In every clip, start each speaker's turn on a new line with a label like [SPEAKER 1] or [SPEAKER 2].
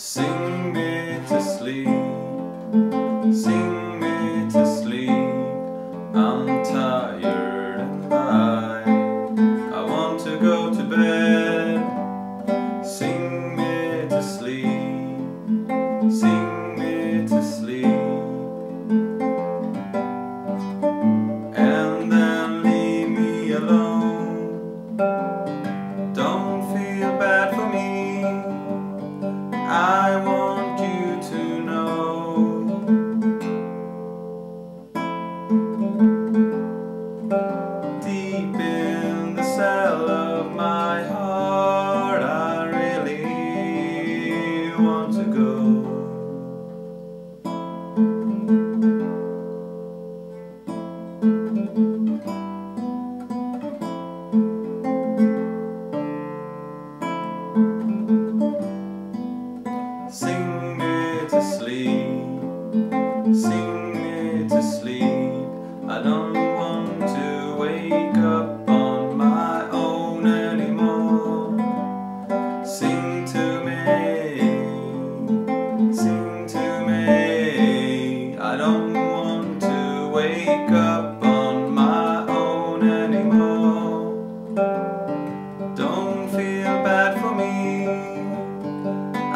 [SPEAKER 1] Sing me to sleep, sing me to sleep, I'm tired.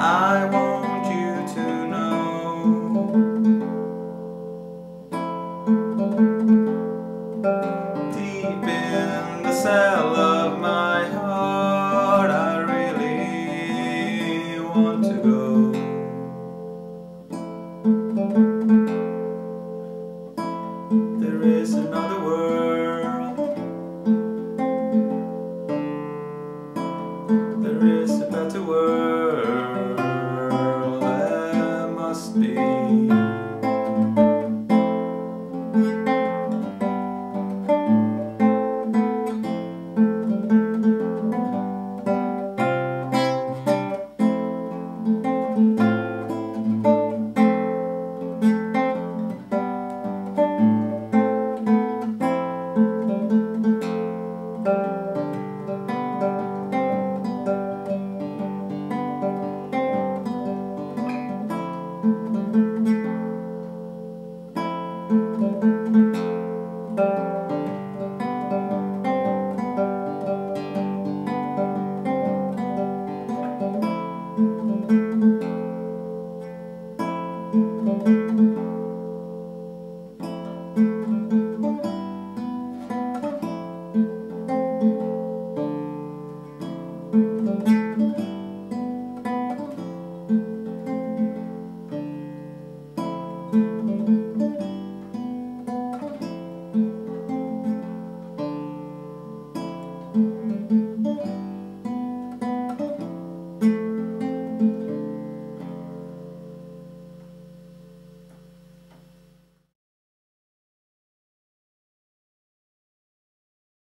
[SPEAKER 1] I want